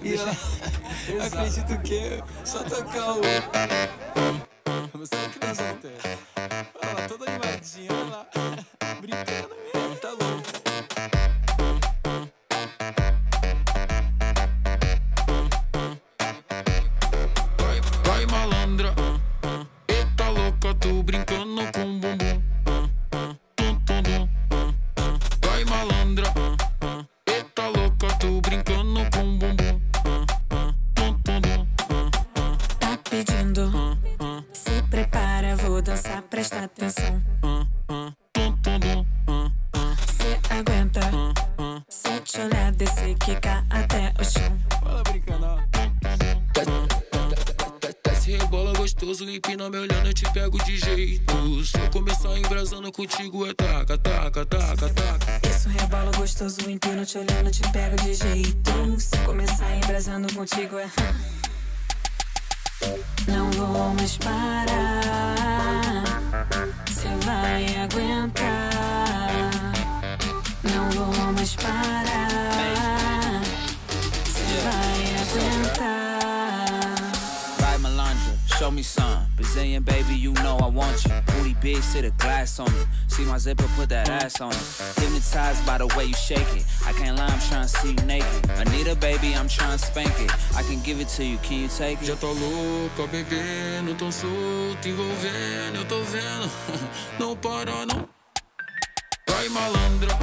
E ela, acredito que só tocar o. Você é pedindo, se prepara, vou dançar, presta atenção. Tum. Cê aguenta, se te olhar, descer, quicar até o chão. Fala brincando. Desce rebola gostoso, empina me olhando, eu te pego de jeito. Se eu começar embrasando contigo, é taca, taca, taca, taca. Isso rebola gostoso, empino te olhando, te pego de jeito. Se começar embrasando contigo é. No more. Show me some. Brazilian baby, you know I want you. Booty big, sit a glass on it. See my zipper, put that ass on it. Hypnotized by the way you shake it. I can't lie, I'm trying to see you naked. Anita, baby, I'm trying to spank it. I can give it to you, can you take Já it? tá louca, bebendo, tão solto, envolvendo, eu tô vendo. Não para, não. Vai malandra,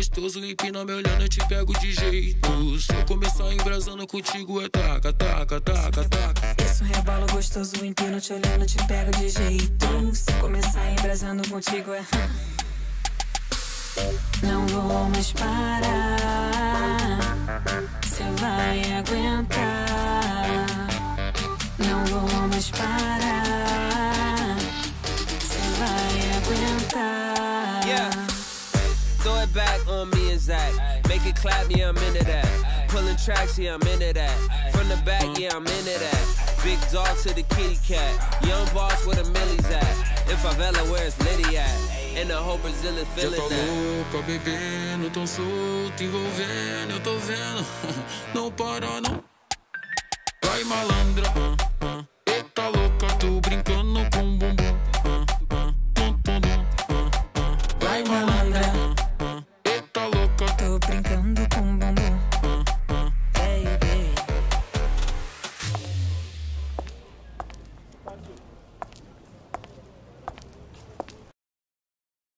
Gostoso, empina me olhando, eu te pego de jeito. Se eu começar embrasando contigo, é taca, taca, taca, taca. Isso rebola gostoso, empino te olhando, te pego de jeito. Se começar embrasando contigo é. Não vou mais parar. Cê vai aguentar. It clap, yeah, I'm into that. Pulling tracks, yeah, I'm into that. From the back, yeah, I'm into that. Big dog to the kitty cat. Young boss where the millies at. In favela, where's Liddy at? And the whole Brazilian Já feeling that. louca, bebendo, tão solto, envolvendo, eu tô vendo. Não para, não. Vai malandra,